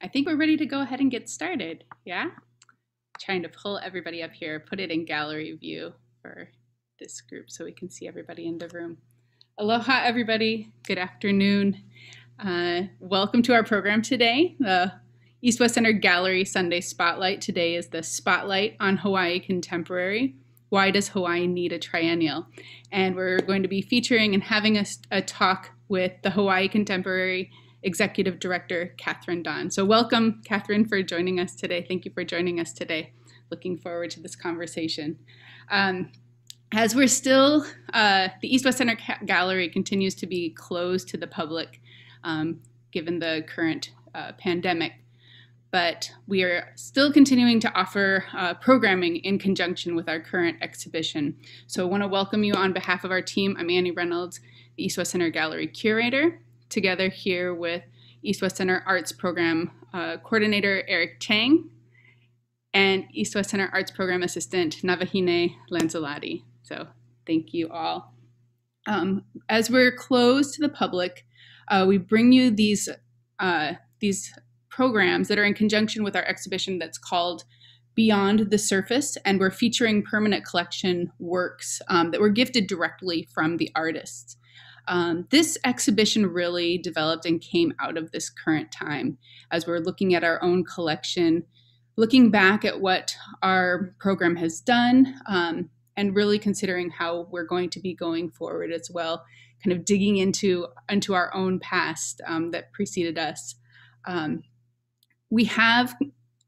I think we're ready to go ahead and get started. Yeah? Trying to pull everybody up here, put it in gallery view for this group so we can see everybody in the room. Aloha, everybody. Good afternoon. Uh, welcome to our program today, the East West Center Gallery Sunday Spotlight. Today is the Spotlight on Hawaii Contemporary. Why does Hawaii need a triennial? And we're going to be featuring and having a, a talk with the Hawaii Contemporary Executive Director, Katherine Don. So, welcome, Katherine, for joining us today. Thank you for joining us today. Looking forward to this conversation. Um, as we're still, uh, the East West Center Gallery continues to be closed to the public um, given the current uh, pandemic, but we are still continuing to offer uh, programming in conjunction with our current exhibition. So I want to welcome you on behalf of our team. I'm Annie Reynolds, the East West Center Gallery Curator together here with East West Center Arts Program uh, Coordinator Eric Chang and East West Center Arts Program Assistant Navahine Lanzolati. So thank you all. Um, as we're closed to the public, uh, we bring you these, uh, these programs that are in conjunction with our exhibition that's called Beyond the Surface, and we're featuring permanent collection works um, that were gifted directly from the artists. Um, this exhibition really developed and came out of this current time as we're looking at our own collection, looking back at what our program has done, um, and really considering how we're going to be going forward as well, kind of digging into, into our own past um, that preceded us. Um, we have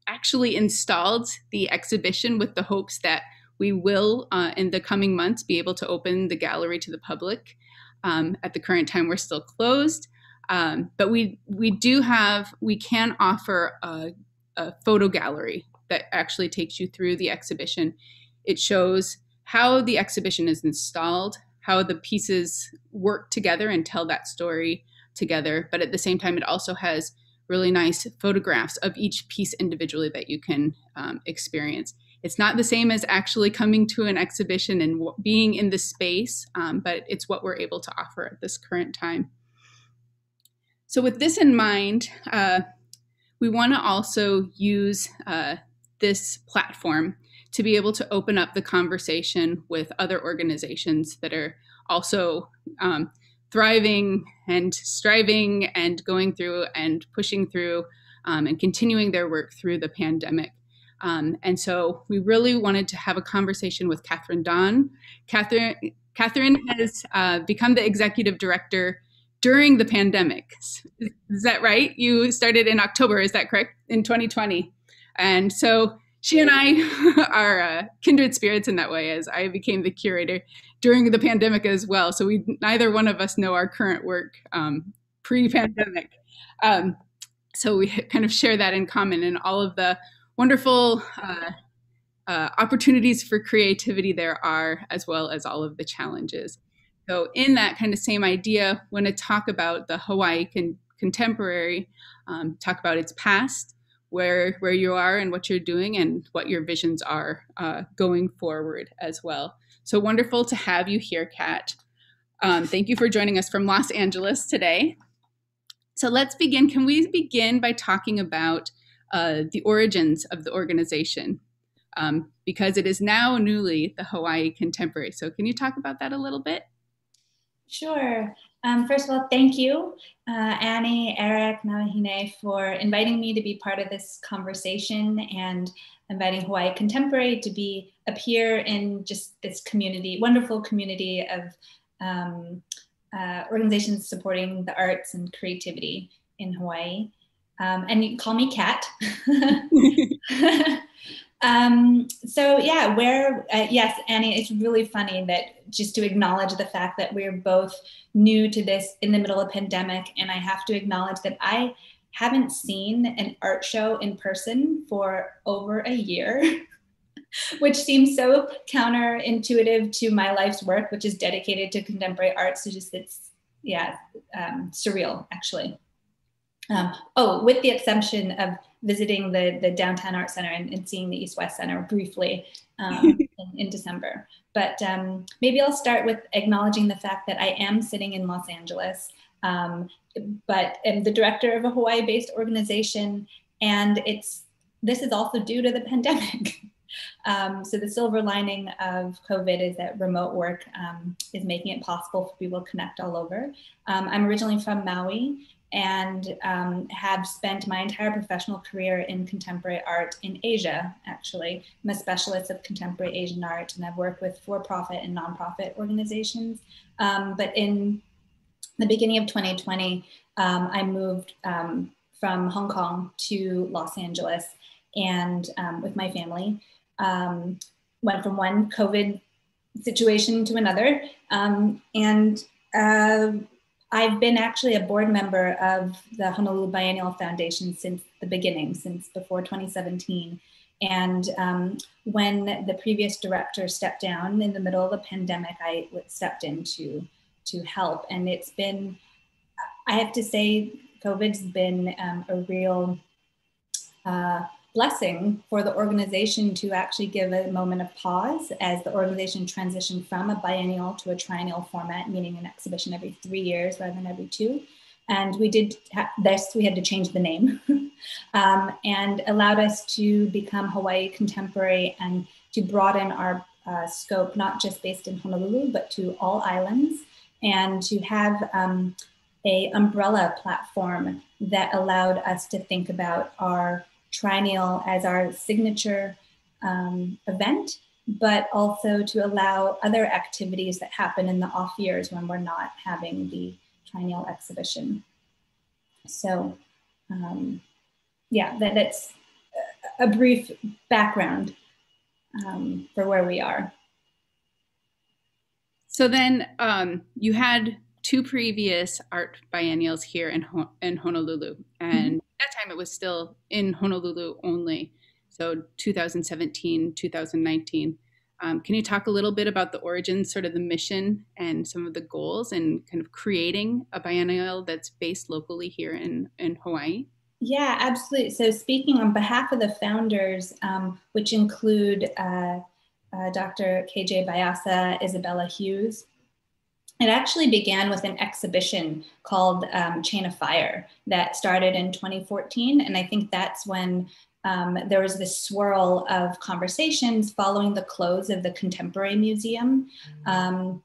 actually installed the exhibition with the hopes that we will, uh, in the coming months, be able to open the gallery to the public. Um, at the current time, we're still closed, um, but we we do have we can offer a, a photo gallery that actually takes you through the exhibition. It shows how the exhibition is installed, how the pieces work together and tell that story together. But at the same time, it also has really nice photographs of each piece individually that you can um, experience. It's not the same as actually coming to an exhibition and w- being in the space, um, but it's what we're able to offer at this current time. So, with this in mind, uh, we want to also use uh, this platform to be able to open up the conversation with other organizations that are also um, thriving and striving and going through and pushing through um, and continuing their work through the pandemic. Um, and so we really wanted to have a conversation with Katherine Don. Katherine, Katherine has uh, become the executive director during the pandemic. Is that right? You started in October, is that correct? In 2020. And so she and I are uh, kindred spirits in that way, as I became the curator during the pandemic as well. So we neither one of us know our current work um, pre-pandemic. Um, so we kind of share that in common, and all of the wonderful uh, uh, opportunities for creativity there are, as well as all of the challenges. So, in that kind of same idea, want to talk about the Hawaii con- contemporary, um, talk about its past, where where you are and what you're doing, and what your visions are uh, going forward as well. So wonderful to have you here, Kat. Um, thank you for joining us from Los Angeles today. So let's begin. Can we begin by talking about uh, the origins of the organization um, because it is now newly the Hawaii Contemporary. So, can you talk about that a little bit? Sure. Um, first of all, thank you, uh, Annie, Eric, Navahine, for inviting me to be part of this conversation and inviting Hawaii Contemporary to be appear in just this community, wonderful community of um, uh, organizations supporting the arts and creativity in Hawaii. Um, and you call me Kat. um, so yeah, where uh, yes, Annie, it's really funny that just to acknowledge the fact that we're both new to this in the middle of pandemic, and I have to acknowledge that I haven't seen an art show in person for over a year. which seems so counterintuitive to my life's work, which is dedicated to contemporary art. So just it's yeah, um, surreal actually. Um, oh, with the exception of visiting the, the Downtown Art Center and, and seeing the East West Center briefly um, in, in, December. But um, maybe I'll start with acknowledging the fact that I am sitting in Los Angeles. Um, but I'm the director of a Hawaii-based organization, and it's this is also due to the pandemic. Um, so the silver lining of COVID is that remote work um, is making it possible for people to connect all over. Um, I'm originally from Maui and um, have spent my entire professional career in contemporary art in Asia, actually. I'm a specialist of contemporary Asian art and I've worked with for-profit and nonprofit organizations. Um, but in the beginning of 2020, um, I moved from Hong Kong to Los Angeles and with my family um, went from one COVID situation to another. Um, and uh, I've been actually a board member of the Honolulu Biennial Foundation since the beginning, since before 2017. And um, when the previous director stepped down in the middle of the pandemic, I stepped in to, to help. And it's been, I have to say, COVID's been um, a real uh, blessing for the organization to actually give a moment of pause as the organization transitioned from a biennial to a triennial format, meaning an exhibition every three years rather than every two. And we did this, we had to change the name um, and allowed us to become Hawaii Contemporary and to broaden our uh, scope, not just based in Honolulu, but to all islands and to have um, a umbrella platform that allowed us to think about our triennial as our signature um, event, but also to allow other activities that happen in the off years when we're not having the triennial exhibition. So um, yeah, that, that's a brief background um, for where we are. So then um, you had two previous art biennials here in, in Honolulu, and mm-hmm that time it was still in Honolulu only. So 2017, 2019. Um, can you talk a little bit about the origins, sort of the mission and some of the goals and kind of creating a biennial that's based locally here in, in Hawaii? Yeah, absolutely. So speaking on behalf of the founders, um, which include uh, uh, Dr. KJ Baysa, Isabella Hughes, it actually began with an exhibition called um, Chain of Fire that started in 2014. And I think that's when um, there was this swirl of conversations following the close of the Contemporary Museum. Um,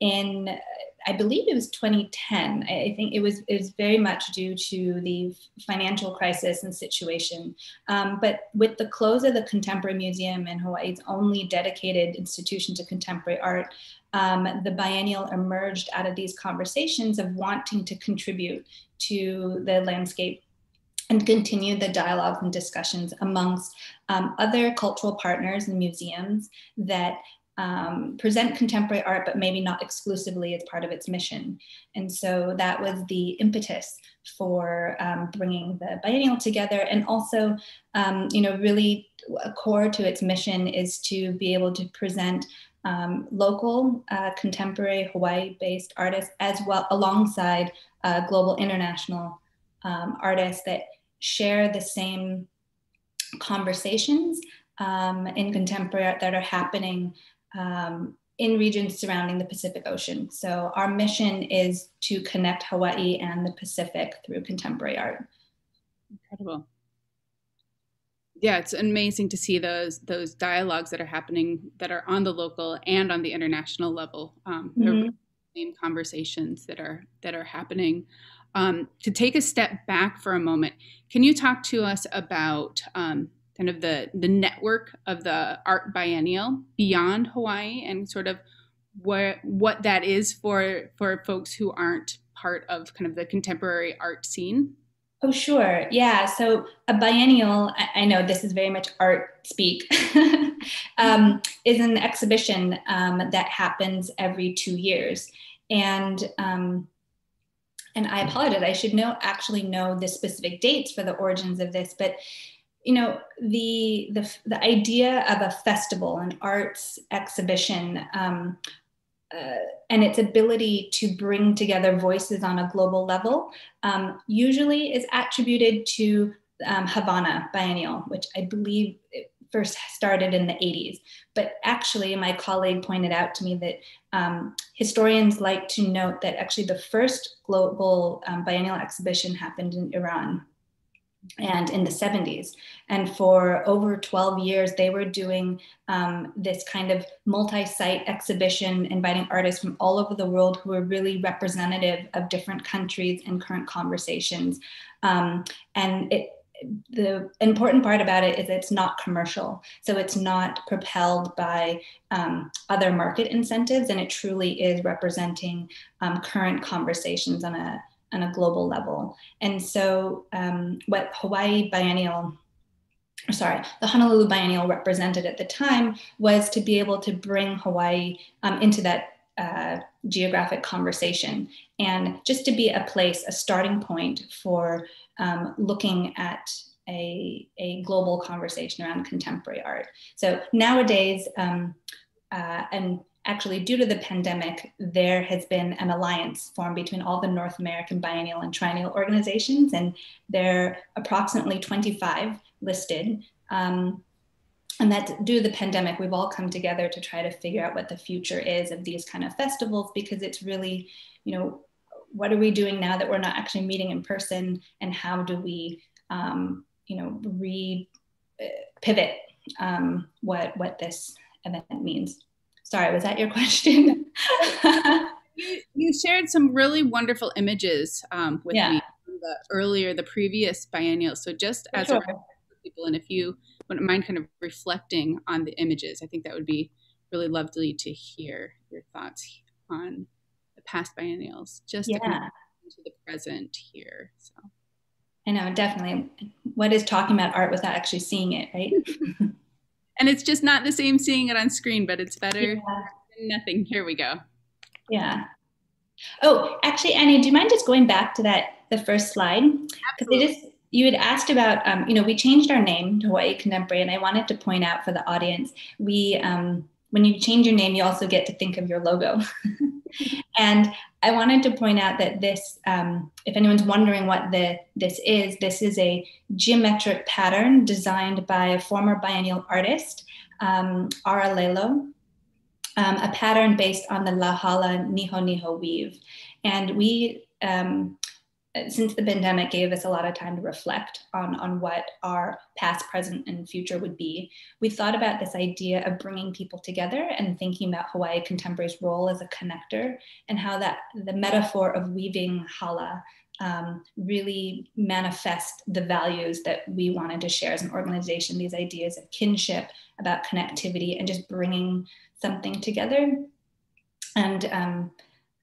in, I believe it was 2010. I think it was, it was very much due to the financial crisis and situation. Um, but with the close of the Contemporary Museum in Hawaii's only dedicated institution to contemporary art, um, the biennial emerged out of these conversations of wanting to contribute to the landscape and continue the dialogues and discussions amongst um, other cultural partners and museums that um, present contemporary art, but maybe not exclusively as part of its mission. And so that was the impetus for um, bringing the biennial together. And also, um, you know, really a core to its mission is to be able to present um, local, uh, contemporary, Hawaii-based artists, as well alongside uh, global, international um, artists that share the same conversations um, in contemporary art that are happening um, in regions surrounding the Pacific Ocean. So our mission is to connect Hawaii and the Pacific through contemporary art. Incredible yeah, it's amazing to see those those dialogues that are happening that are on the local and on the international level. Um, mm-hmm. Same conversations that are that are happening. Um, to take a step back for a moment, can you talk to us about um, kind of the the network of the art biennial beyond Hawaii and sort of what what that is for for folks who aren't part of kind of the contemporary art scene? Oh, sure. Yeah. So a biennial, I, I know this is very much art speak, um, is an exhibition um, that happens every two years. And um, and I apologize, I should know actually know the specific dates for the origins of this, but you know the the, the idea of a festival an arts exhibition um, uh, and its ability to bring together voices on a global level um, usually is attributed to um, Havana Biennial, which I believe first started in the 80s. But actually, my colleague pointed out to me that um, historians like to note that actually the first global um, biennial exhibition happened in Iran and in the 70s. And for over 12 years, they were doing um, this kind of multi site exhibition, inviting artists from all over the world who were really representative of different countries and current conversations. Um, and it, the important part about it is it's not commercial. So it's not propelled by um, other market incentives, and it truly is representing um, current conversations on a on a global level. And so, um, what Hawaii Biennial, sorry, the Honolulu Biennial represented at the time was to be able to bring Hawaii um, into that uh, geographic conversation and just to be a place, a starting point for um, looking at a, a global conversation around contemporary art. So nowadays, um, uh, and actually, due to the pandemic, there has been an alliance formed between all the North American biennial and triennial organizations, and there are approximately 25 listed. Um, and that due to the pandemic, we've all come together to try to figure out what the future is of these kind of festivals because it's really, you know, what are we doing now that we're not actually meeting in person, and how do we, um, you know, re uh, pivot um, what what this event means? Sorry, was that your question? you, you, shared some really wonderful images um, with yeah. me the, earlier, the previous biennial. So just as sure. a people, and if you wouldn't mind kind of reflecting on the images, I think that would be really lovely to hear your thoughts on the past biennials, just yeah. to the present here. So. I know, definitely. What is talking about art without actually seeing it, right? and it's just not the same seeing it on screen, but it's better yeah. nothing. Here we go. Yeah. Oh, actually, Annie, do you mind just going back to that the first slide? Because just you had asked about, um, you know, we changed our name to Hawaii Contemporary, and I wanted to point out for the audience, we um, when you change your name, you also get to think of your logo. and I wanted to point out that this, um, if anyone's wondering what the this is, this is a geometric pattern designed by a former biennial artist, um, Ara Laylo, um, a pattern based on the Lauhala Niho Niho weave. And we um, since the pandemic gave us a lot of time to reflect on, on what our past, present, and future would be, we thought about this idea of bringing people together and thinking about Hawaii Contemporary's role as a connector and how that the metaphor of weaving hala um, really manifest the values that we wanted to share as an organization, these ideas of kinship, about connectivity, and just bringing something together. And um,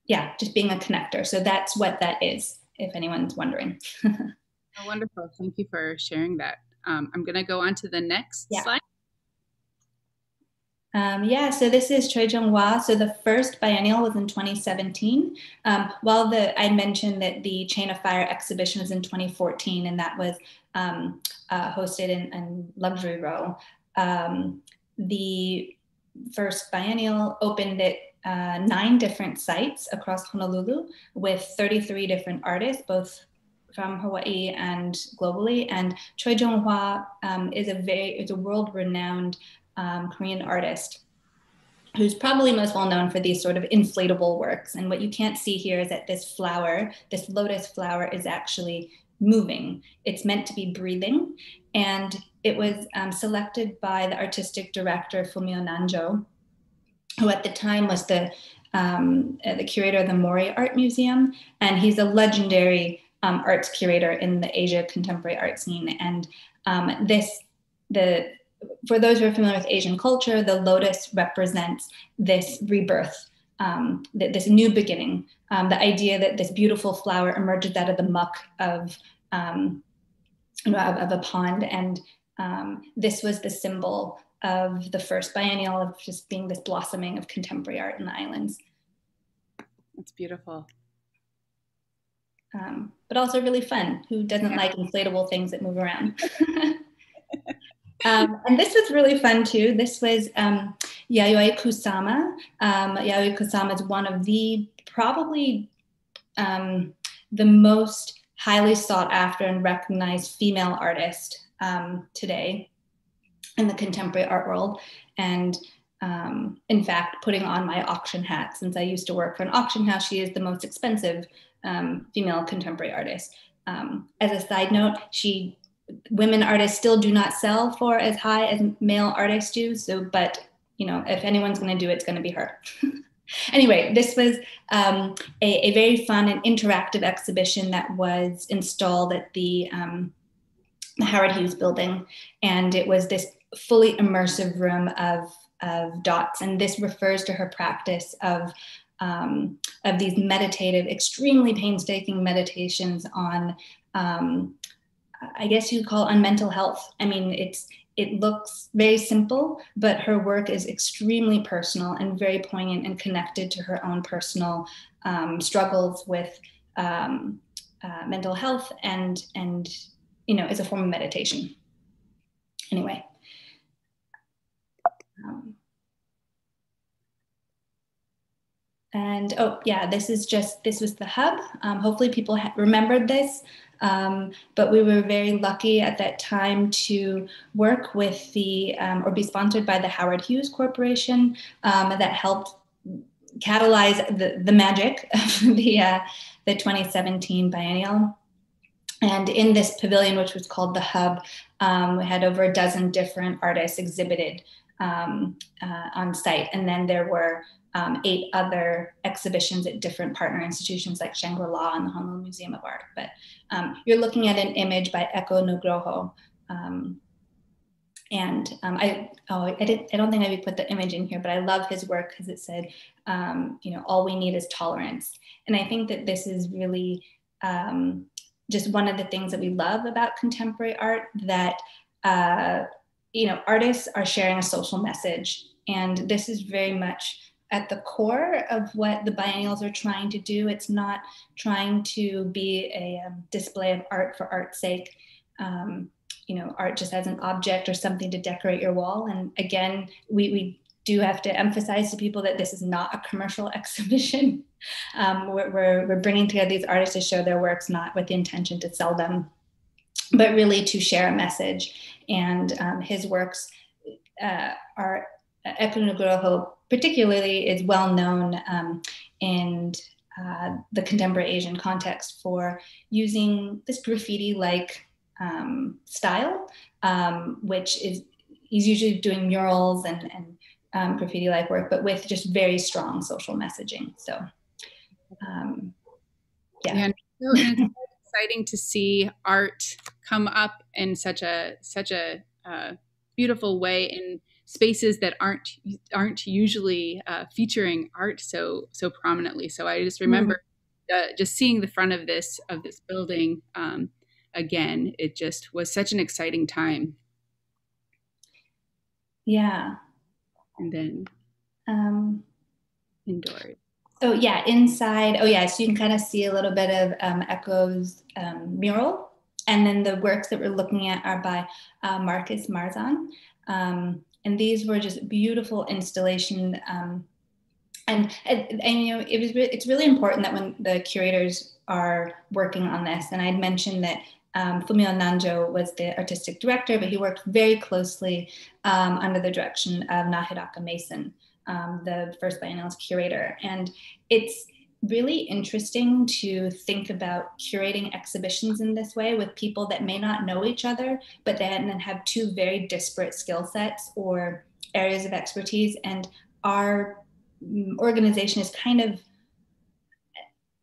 yeah, just being a connector. So that's what that is if anyone's wondering. oh, wonderful. Thank you for sharing that. Um, I'm going to go on to the next yeah. slide. Um, yeah, so this is Choi Jeong Hwa. So the first biennial was in 2017. Um, while the I mentioned that the Chain of Fire exhibition was in 2014, and that was um, uh, hosted in, in, Luxury Row. Um, the first biennial opened at uh, nine different sites across Honolulu with 33 different artists, both from Hawaii and globally. And Choi Jeong Hwa um, is a very is a world-renowned um, Korean artist who's probably most well known for these sort of inflatable works. And what you can't see here is that this flower, this lotus flower, is actually moving. It's meant to be breathing. And it was um, selected by the artistic director Fumio Nanjo, who at the time was the um, uh, the curator of the Mori Art Museum, and he's a legendary um, arts curator in the Asia contemporary art scene. And um, this, the for those who are familiar with Asian culture, the lotus represents this rebirth, um, this new beginning. Um, the idea that this beautiful flower emerges out of the muck of, um, of, of, a pond, and this was the symbol of the first biennial of just being this blossoming of contemporary art in the islands. That's beautiful. Um, but also really fun. Who doesn't yeah. like inflatable things that move around? um, and this was really fun too. This was um, Yayoi Kusama. Um, Yayoi Kusama is one of the probably um, the most highly sought after and recognized female artist um, today in the contemporary art world. And um, in fact, putting on my auction hat, since I used to work for an auction house, she is the most expensive um, female contemporary artist. Um, as a side note, she women artists still do not sell for as high as male artists do. So, but you know, if anyone's going to do it, it's going to be her. anyway, this was um, a, a, very fun and interactive exhibition that was installed at the, um, the Howard Hughes building. And it was this fully immersive room of, of dots. And this refers to her practice of, um, of these meditative, extremely painstaking meditations on, um, I guess you'd call on mental health. I mean, it's it looks very simple, but her work is extremely personal and very poignant and connected to her own personal um, struggles with um, uh, mental health and and you know is a form of meditation. Anyway. And oh yeah, this is just this was the hub. Um, hopefully people remembered this. Um, but we were very lucky at that time to work with the, um, or be sponsored by the Howard Hughes Corporation um, that helped catalyze the, the magic of the, uh, the 2017 biennial. And in this pavilion, which was called the Hub, um, we had over a dozen different artists exhibited um, uh, on site. And then there were um, eight other exhibitions at different partner institutions like Shangri-La and the Honolulu Museum of Art. But um, you're looking at an image by Eko Nugroho. Um, and um, I, oh, I, didn't, I don't think I put the image in here, but I love his work because it said, um, you know, all we need is tolerance. And I think that this is really um, just one of the things that we love about contemporary art that, uh, you know, artists are sharing a social message. And this is very much at the core of what the biennials are trying to do. It's not trying to be a um, display of art for art's sake. Um, you know, art just as an object or something to decorate your wall. And again, we, we do have to emphasize to people that this is not a commercial exhibition. Um, we're, we're, we're bringing together these artists to show their works, not with the intention to sell them, but really to share a message. And um, his works uh, are Eko Nugroho particularly is well known um, in uh, the contemporary Asian context for using this graffiti-like um, style, um, which is he's usually doing murals and, and um, graffiti-like work, but with just very strong social messaging. So, um, yeah. yeah exciting to see art come up in such a such a uh, beautiful way in spaces that aren't aren't usually uh, featuring art so so prominently. So I just remember mm. uh, just seeing the front of this of this building um, again. It just was such an exciting time. Yeah. And then um, indoors. So yeah, inside. Oh yeah, so you can kind of see a little bit of um, Eko's um, mural, and then the works that we're looking at are by uh, Marques Marzan. Um, and these were just beautiful installation. Um, and, and, and, you know, it was re- it's really important that when the curators are working on this, and I'd mentioned that um, Fumio Nanjo was the artistic director, but he worked very closely um, under the direction of Ngahiraka Mason, um, the first biennial's curator. And it's really interesting to think about curating exhibitions in this way with people that may not know each other, but then have two very disparate skill sets or areas of expertise. And our mm, organization is kind of,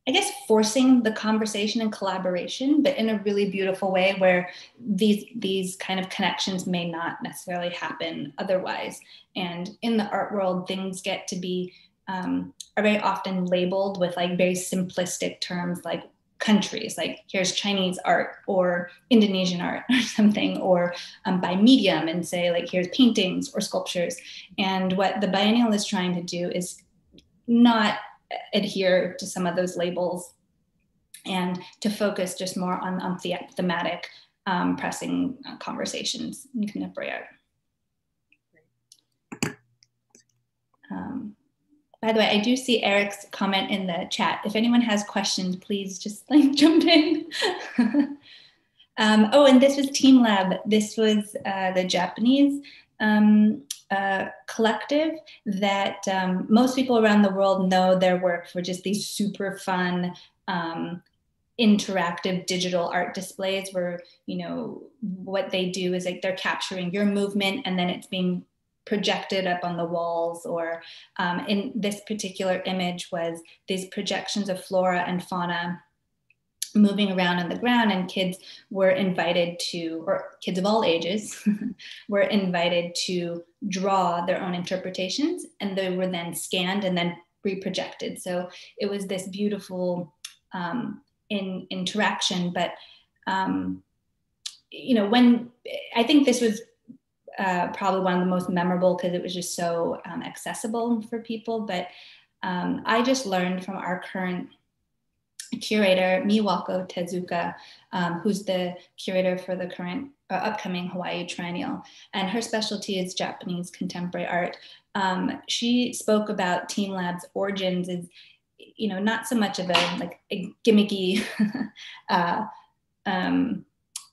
I guess, forcing the conversation and collaboration, but in a really beautiful way where these these kind of connections may not necessarily happen otherwise. And in the art world, things get to be um, are very often labeled with like very simplistic terms like countries like here's chinese art or indonesian art or something or um, by medium and say like here's paintings or sculptures and what the biennial is trying to do is not adhere to some of those labels and to focus just more on, on the thematic um, pressing uh, conversations in contemporary art um, by the way, I do see Eric's comment in the chat. If anyone has questions, please just like jump in. Um, oh, and this was teamLab. This was uh, the Japanese um, uh, collective that um, most people around the world know their work for just these super fun um, interactive digital art displays where you know what they do is like they're capturing your movement and then it's being projected up on the walls or um, in this particular image was these projections of flora and fauna moving around on the ground and kids were invited to or kids of all ages were invited to draw their own interpretations and they were then scanned and then reprojected. So it was this beautiful um, in interaction but um, you know when i think this was uh, probably one of the most memorable because it was just so um, accessible for people but um, i just learned from our current curator Miwako Tezuka, um, who's the curator for the current uh, upcoming Hawaii Triennial, and her specialty is Japanese contemporary art. Um, she spoke about teamLab's origins as, you know, not so much of a like a gimmicky, uh, um,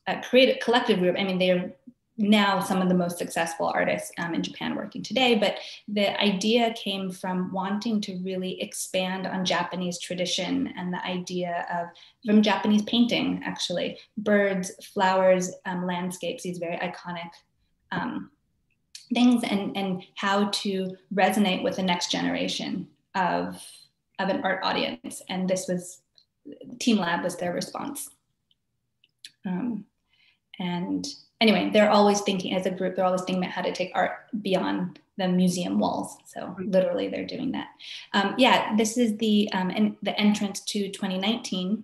a creative collective group. I mean, they're now some of the most successful artists um, in Japan working today. But the idea came from wanting to really expand on Japanese tradition and the idea of from Japanese painting, actually, birds, flowers, um, landscapes, these very iconic um, things, and, and how to resonate with the next generation of, of an art audience. And this was, teamLab was their response. Um, and anyway, they're always thinking as a group, they're always thinking about how to take art beyond the museum walls. So literally, they're doing that. Um, yeah, this is the um, en- the entrance to 2019.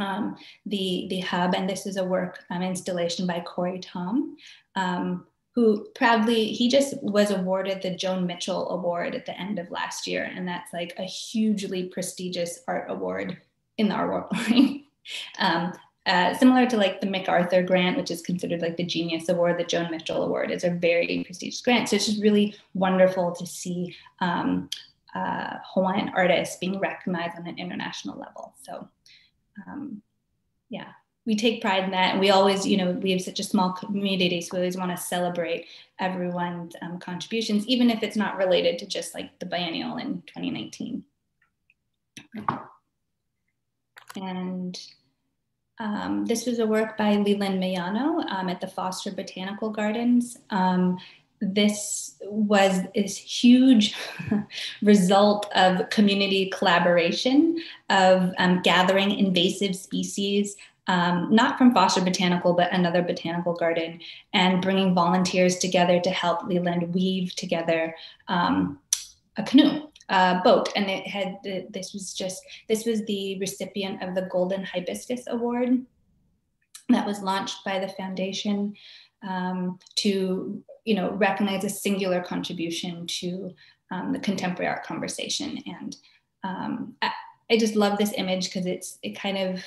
Um, the the hub, and this is a work um, installation by Cory Taum, um, who proudly he just was awarded the Joan Mitchell Award at the end of last year, and that's like a hugely prestigious art award in the art world. um, uh, similar to like the MacArthur grant, which is considered like the Genius Award, the Joan Mitchell Award is a very prestigious grant. So it's just really wonderful to see um, uh, Hawaiian artists being recognized on an international level. So um, yeah, we take pride in that. And we always, you know, we have such a small community, so we always want to celebrate everyone's um, contributions, even if it's not related to just like the biennial in 2019. And um, this was a work by Leland Miyano um, at the Foster Botanical Gardens. Um, this was this huge result of community collaboration of um, gathering invasive species um, not from Foster Botanical, but another botanical garden, and bringing volunteers together to help Leland weave together um, a canoe uh, boat, and it had this was just this was the recipient of the Golden Hibiscus Award that was launched by the foundation um, to you know recognize a singular contribution to um, the contemporary art conversation, and um, I, I just love this image because it's it kind of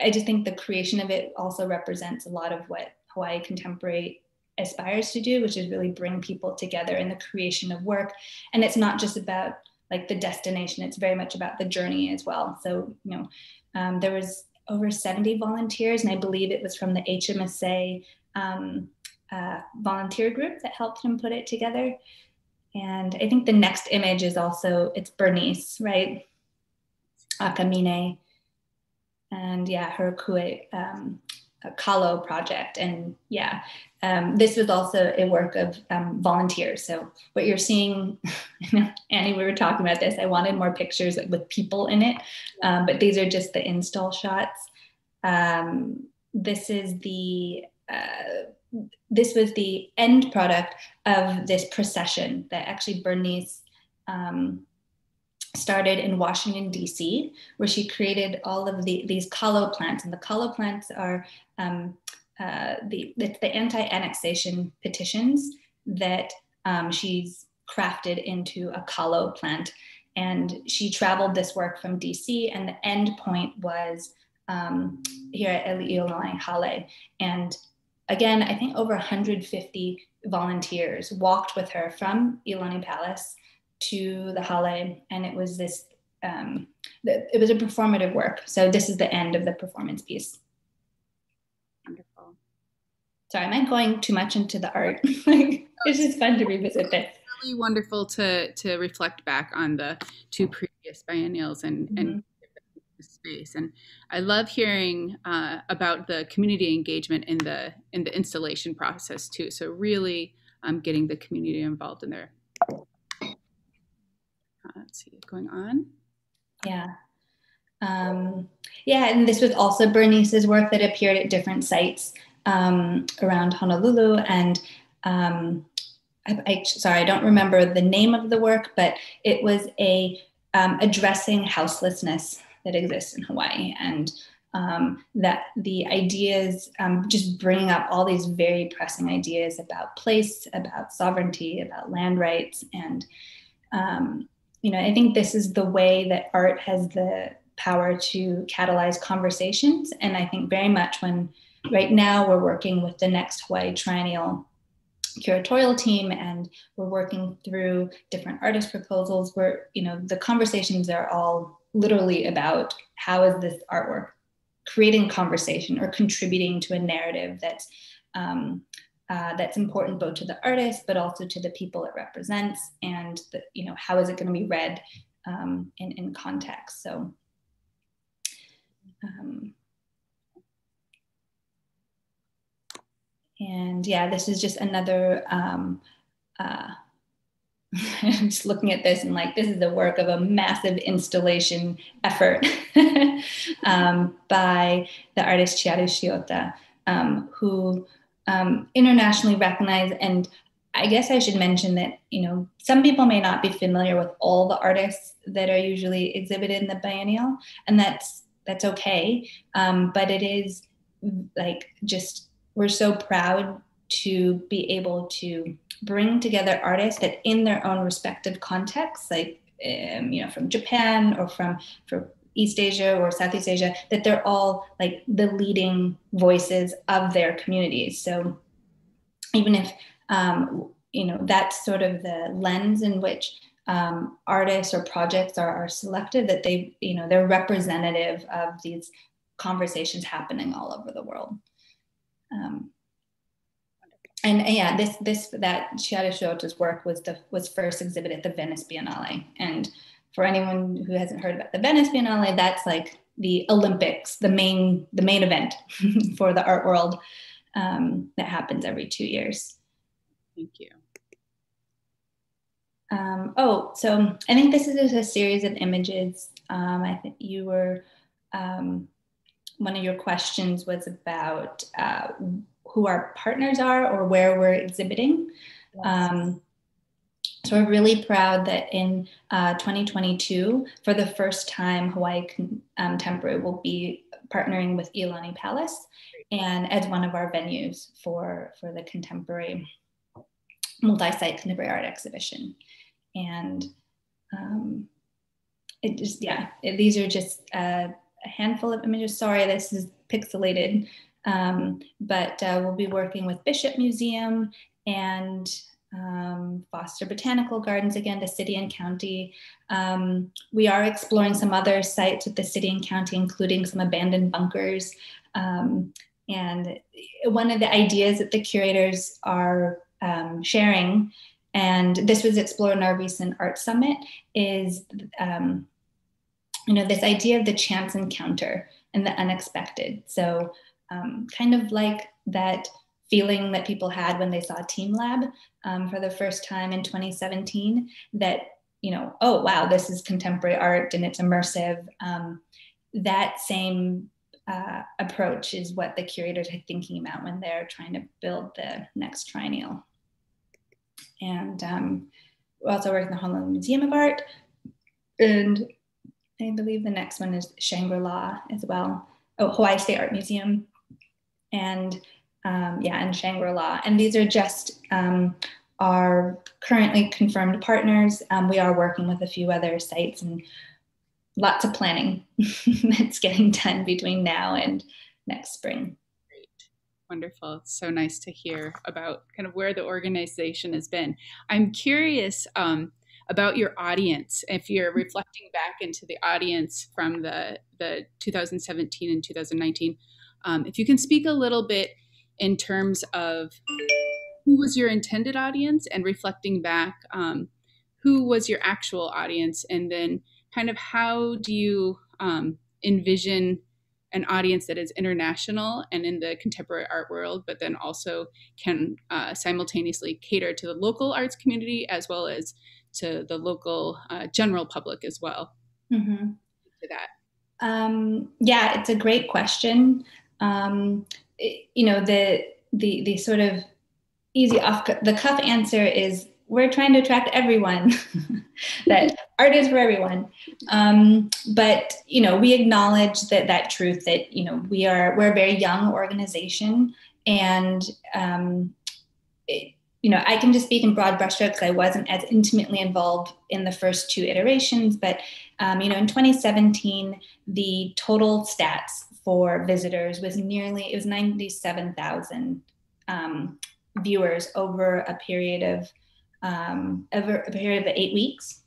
I just think the creation of it also represents a lot of what Hawaii contemporary aspires to do, which is really bring people together in the creation of work. And it's not just about like the destination. It's very much about the journey as well. So, you know, um, there was over 70 volunteers, and I believe it was from the HMSA um, uh, volunteer group that helped him put it together. And I think the next image is also, it's Bernice, right? Akamine. And yeah, her Kue um, Kalo project. And yeah, um, this was also a work of um, volunteers. So what you're seeing, Annie, we were talking about this. I wanted more pictures with people in it, um, but these are just the install shots. Um, this is the uh, this was the end product of this procession that actually Bernice um, started in Washington, D.C., where she created all of the, these kalo plants. And the kalo plants are um, uh, the, the, the anti-annexation petitions that um, she's crafted into a kalo plant. And she traveled this work from DC, and the end point was um, here at Iolani Hale. And again, I think over 150 volunteers walked with her from Iolani Palace to the Hale, and it was this. Um, it was a performative work. So this is the end of the performance piece. Wonderful. Sorry, am I going too much into the art? like, it's just fun to revisit this. Really wonderful to to reflect back on the two previous biennials and mm-hmm. and space. And I love hearing uh, about the community engagement in the in the installation process too. So really um, getting the community involved in there. Let's see, going on. Yeah. Um, yeah, and this was also Bernice's work that appeared at different sites um, around Honolulu. And um, I, I, sorry, I don't remember the name of the work, but it was a um, addressing houselessness that exists in Hawaii. And um, that the ideas, um, just bringing up all these very pressing ideas about place, about sovereignty, about land rights. And, um, you know, I think this is the way that art has the power to catalyze conversations. And I think very much when right now we're working with the next Hawaii Triennial curatorial team and we're working through different artist proposals where you know the conversations are all literally about how is this artwork creating conversation or contributing to a narrative that's um, uh, that's important both to the artist but also to the people it represents and the, you know how is it going to be read um, in, in context. So um, and yeah this is just another um, uh, I'm just looking at this and like this is the work of a massive installation effort um, by the artist Chiharu Shiota, um, who um, internationally recognized. And I guess I should mention that you know some people may not be familiar with all the artists that are usually exhibited in the biennial, and that's that's okay. Um, but it is like just we're so proud to be able to bring together artists that in their own respective contexts like um, you know from japan or from from east asia or southeast asia that they're all like the leading voices of their communities so even if um, you know that's sort of the lens in which um, artists or projects are, are selected that they you know they're representative of these conversations happening all over the world um, and, yeah, this this that Chiharu Shiota's work was the was first exhibited at the Venice Biennale. And for anyone who hasn't heard about the Venice Biennale, that's like the Olympics, the main the main event for the art world um, that happens every two years. Thank you. Um, oh, so I think this is a series of images. Um, I think you were um, one of your questions was about uh, who our partners are or where we're exhibiting. Yes. So we're really proud that in uh, 2022, for the first time, Hawaii Contemporary um, will be partnering with Iolani Palace and as one of our venues for, for the contemporary multi-site contemporary art exhibition. And um, it just, yeah, it, these are just uh, a handful of images. Sorry, this is pixelated, um, but uh, we'll be working with Bishop Museum and um, Foster Botanical Gardens, again, the city and county. Um, we are exploring some other sites with the city and county, including some abandoned bunkers. Um, and one of the ideas that the curators are um, sharing, and this was explored in our recent art summit, is um, you know this idea of the chance encounter and the unexpected. So um, kind of like that feeling that people had when they saw teamLab um, for the first time in 2017 that you know oh wow this is contemporary art and it's immersive. Um, that same uh, approach is what the curators are thinking about when they're trying to build the next triennial. And um, we're also working the honolulu museum of art. And i believe the next one is shangri-la as well. Oh hawaii state art museum. And um, yeah, and Shangri-La. And these are just um, our currently confirmed partners. Um, we are working with a few other sites and lots of planning that's getting done between now and next spring. Great. Wonderful. It's so nice to hear about kind of where the organization has been. I'm curious um, about your audience. If you're reflecting back into the audience from the, the 2017 and 2019, um, if you can speak a little bit in terms of who was your intended audience and reflecting back um, who was your actual audience and then kind of how do you um, envision an audience that is international and in the contemporary art world, but then also can uh, simultaneously cater to the local arts community as well as to the local uh, general public as well. Mm-hmm. To that. Um, yeah, it's a great question. Um, you know, the the the sort of easy off the cuff answer is we're trying to attract everyone that art is for everyone. Um, but you know we acknowledge that that truth that you know we are we're a very young organization and um, it, you know i can just speak in broad brushstrokes. I wasn't as intimately involved in the first two iterations but um, you know in 2017 the total stats for visitors was nearly it was 97000 um, viewers over a period of um, over a period of eight weeks,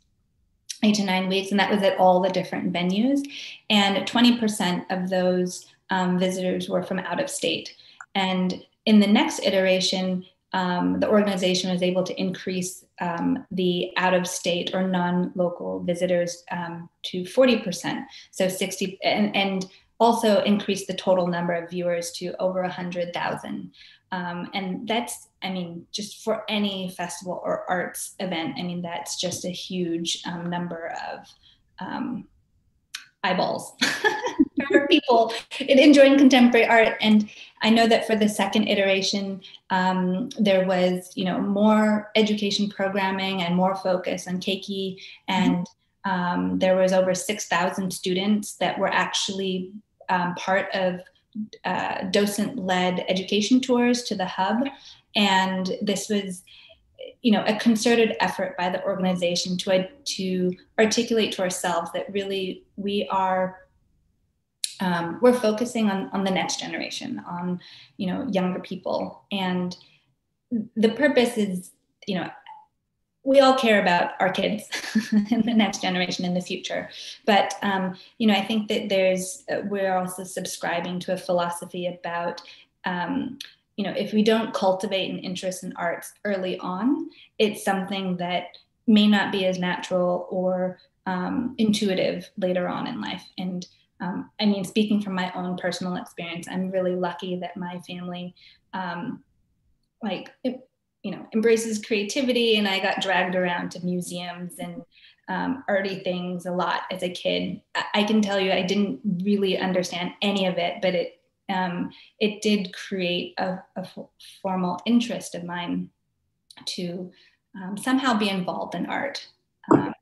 eight to nine weeks, and that was at all the different venues. And 20% of those um, visitors were from out of state. And in the next iteration, um, the organization was able to increase um, the out of state or non local visitors um, to 40%. So 60, and, and also increase the total number of viewers to over 100,000. Um, and that's, I mean, just for any festival or arts event, I mean, that's just a huge um, number of um, eyeballs for people in enjoying contemporary art. And I know that for the second iteration, um, there was, you know, more education programming and more focus on keiki. And um, there was over 6,000 students that were actually um, part of uh, docent led education tours to the hub. And this was you know a concerted effort by the organization to to articulate to ourselves that really we are um, we're focusing on on the next generation on you know younger people and the purpose is you know we all care about our kids and the next generation in the future. But um, you know i think that there's uh, we're also subscribing to a philosophy about um, you know if we don't cultivate an interest in arts early on it's something that may not be as natural or um, intuitive later on in life. And um, i mean speaking from my own personal experience i'm really lucky that my family um, like you know embraces creativity and i got dragged around to museums and um, arty things a lot as a kid. I, can tell you i didn't really understand any of it but it um, it did create a, a f- formal interest of mine to um, somehow be involved in art. Um,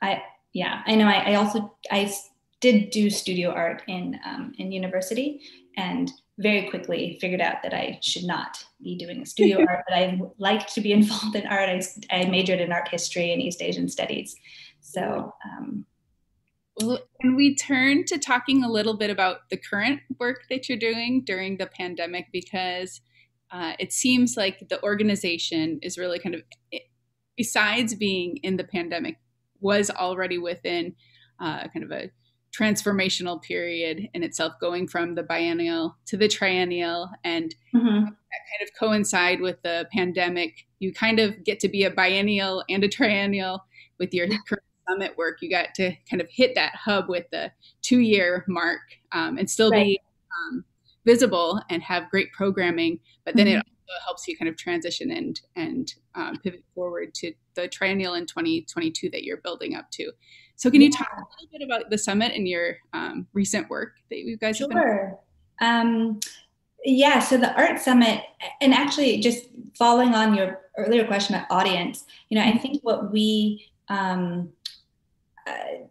i yeah i know I, I, also i did do studio art in um, in university and very quickly figured out that I should not be doing studio art, but I like to be involved in art. I, I, majored in art history and East Asian studies. So, um, well, can we turn to talking a little bit about the current work that you're doing during the pandemic? Because uh, it seems like the organization is really kind of, besides being in the pandemic, was already within uh, kind of a transformational period in itself, going from the biennial to the triennial, and mm-hmm. that kind of coincide with the pandemic. You kind of get to be a biennial and a triennial with your current summit work. You got to kind of hit that hub with the two year mark um, and still right. be um, visible and have great programming, but then mm-hmm. it also helps you kind of transition and and um, pivot forward to the triennial in 2022 that you're building up to. So, can yeah. you talk a little bit about the summit and your um, recent work that you guys sure. have been? Sure. Um, yeah. So the art summit, and actually, just following on your earlier question about audience, you know, I think what we um, uh,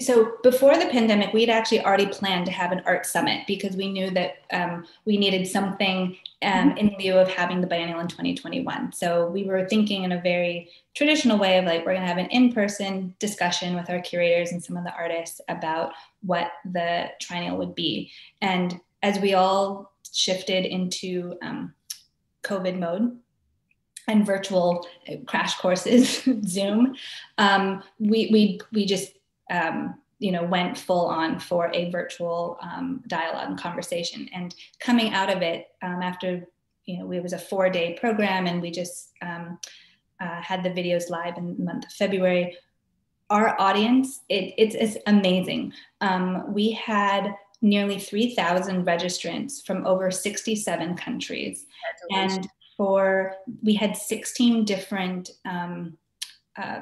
so before the pandemic, we had actually already planned to have an art summit because we knew that um, we needed something um, in lieu of having the biennial in 2021. So we were thinking in a very traditional way of like, we're going to have an in person discussion with our curators and some of the artists about what the triennial would be. And as we all shifted into um, COVID mode, and virtual crash courses, Zoom, um, we, we, we just um, you know, went full on for a virtual um, dialogue and conversation. And coming out of it um, after, you know, it was a four day program and we just um, uh, had the videos live in the month of February. Our audience, it, it's, it's amazing. Um, we had nearly 3,000 registrants from over 67 countries. And for, we had 16 different um, uh,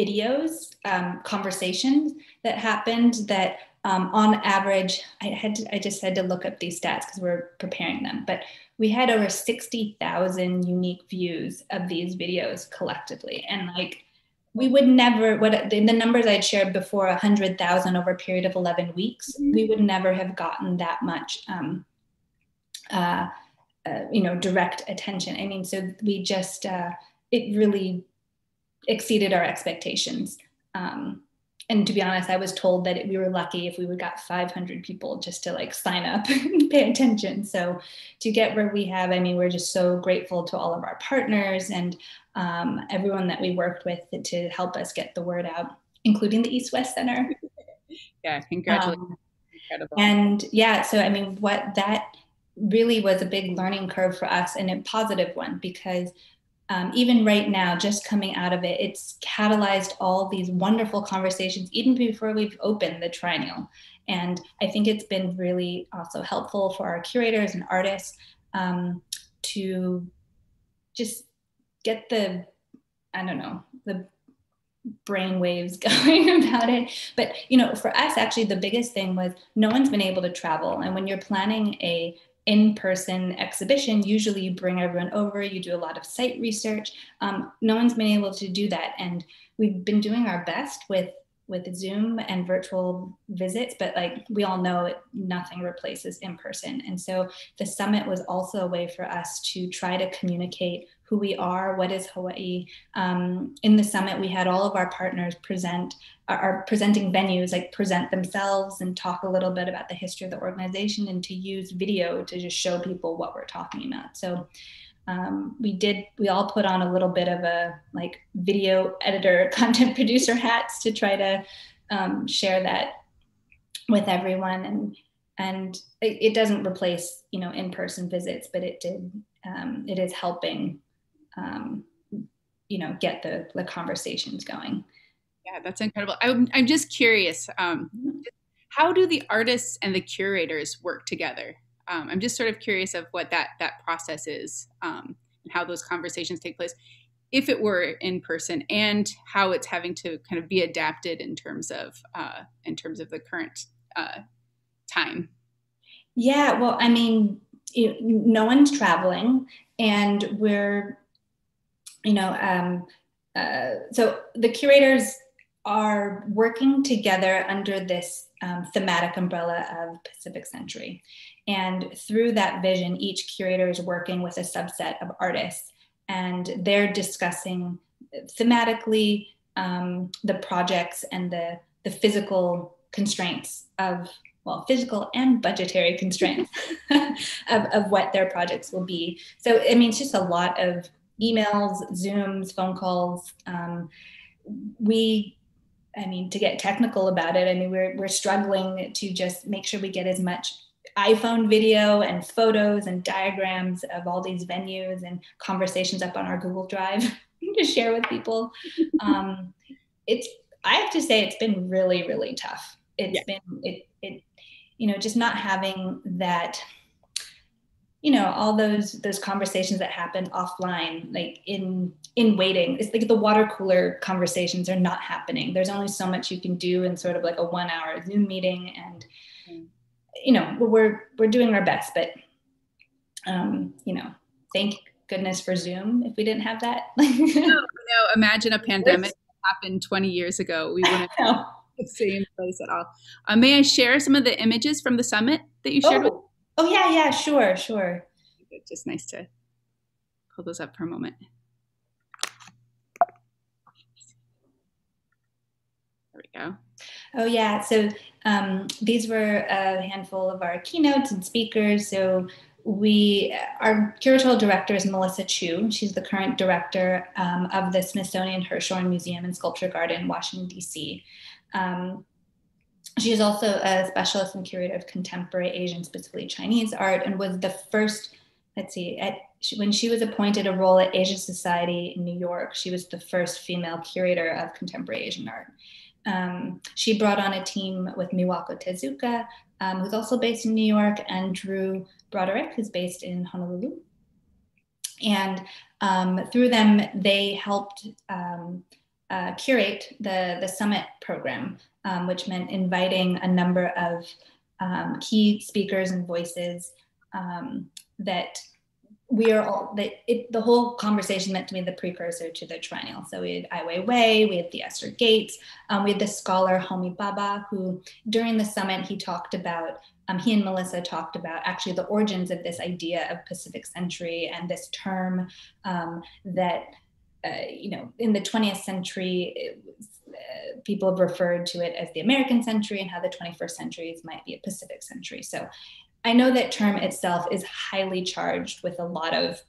videos, um, conversations that happened that um, on average, I had to, I just had to look up these stats because we're preparing them, but we had over 60,000 unique views of these videos collectively. And like, we would never, what the, the numbers I'd shared before, 100,000 over a period of 11 weeks, mm-hmm. we would never have gotten that much, um, uh, uh, you know, direct attention. I mean, so we just, uh, it really exceeded our expectations. Um, and to be honest, I was told that we were lucky if we would got 500 people just to like sign up and pay attention. So to get where we have, I mean, we're just so grateful to all of our partners and um, everyone that we worked with to help us get the word out, including the East West Center. yeah, congratulations. Um, Incredible. And yeah, so I mean, what that really was a big learning curve for us and a positive one because um, even right now, just coming out of it, it's catalyzed all these wonderful conversations, even before we've opened the triennial. And I think it's been really also helpful for our curators and artists um, to just get the, I don't know, the brain waves going about it. But, you know, for us, actually, the biggest thing was no one's been able to travel. And when you're planning a in-person exhibition usually you bring everyone over you do a lot of site research. Um, no one's been able to do that and we've been doing our best with with zoom and virtual visits but like we all know nothing replaces in person and so the summit was also a way for us to try to communicate who we are, what is Hawaii. Um, in the summit, we had all of our partners present, are presenting venues, like present themselves and talk a little bit about the history of the organization and to use video to just show people what we're talking about. So um, we did, we all put on a little bit of a like video editor, content producer hats to try to um, share that with everyone. And and it, it, doesn't replace you know in-person visits but it did um, it is helping um, you know get the the conversations going. Yeah that's incredible. I'm, I'm just curious um, how do the artists and the curators work together? Um, i'm just sort of curious of what that that process is um, and how those conversations take place if it were in person and how it's having to kind of be adapted in terms of uh, in terms of the current uh, time. Yeah well i mean you, no one's traveling and we're you know, um, uh, so the curators are working together under this um, thematic umbrella of Pacific Century. And through that vision, each curator is working with a subset of artists and they're discussing thematically um, the projects and the, the physical constraints of, well, physical and budgetary constraints of, of what their projects will be. So, I mean, it's just a lot of emails, Zooms, phone calls. Um, we, I mean, to get technical about it, I mean, we're, we're struggling to just make sure we get as much iPhone video and photos and diagrams of all these venues and conversations up on our Google Drive to share with people. Um, it's, I have to say, it's been really, really tough. It's yeah. been, it, it, you know, just not having that you know all those those conversations that happen offline like in in waiting it's like the water cooler conversations are not happening. There's only so much you can do in sort of like a one hour zoom meeting and mm. you know we're we're doing our best but um you know thank goodness for zoom if we didn't have that. No, no imagine a pandemic happened 20 years ago. We wouldn't have the same place at all. Uh, may i share some of the images from the summit that you shared oh. with Oh yeah, yeah, sure, sure. Just nice to pull those up for a moment. There we go. Oh yeah, so um, these were a handful of our keynotes and speakers. So we, our curatorial director is Melissa Chiu. She's the current director um, of the Smithsonian Hirshhorn Museum and Sculpture Garden, Washington D.C. Um, she is also a specialist and curator of contemporary Asian, specifically Chinese art, and was the first. Let's see, at, when she was appointed a role at Asia Society in New York, she was the first female curator of contemporary Asian art. Um, she brought on a team with Miwako Tezuka, um, who's also based in New York, and Drew Broderick, who's based in Honolulu. And um, through them, they helped um, uh, curate the, the summit program, um, which meant inviting a number of um, key speakers and voices um, that we are all that it, the whole conversation meant to be the precursor to the triennial. So we had Ai Weiwei, we had Theaster Gates, um, we had the scholar Homi Bhabha, who during the summit he talked about. Um, he and Melissa talked about actually the origins of this idea of Pacific Century and this term um, that uh, you know in the 20th century. People have referred to it as the American century and how the 21st centuries might be a Pacific century. So I know that term itself is highly charged with a lot of